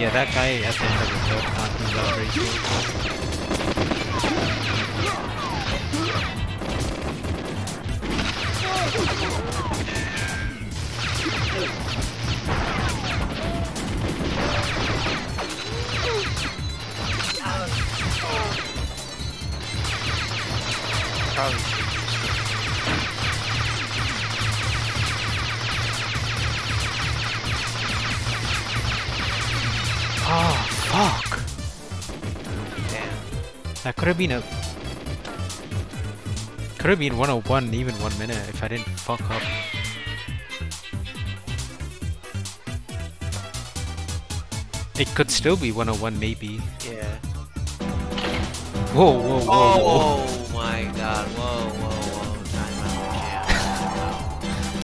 Yeah, that guy at the end of the third round was outrageous. Probably Oh, fuck! Damn. That could have been a... Could have been 101 even one minute if I didn't fuck up. It could still be 101 maybe. Yeah. Whoa, whoa, whoa, oh. whoa. Oh!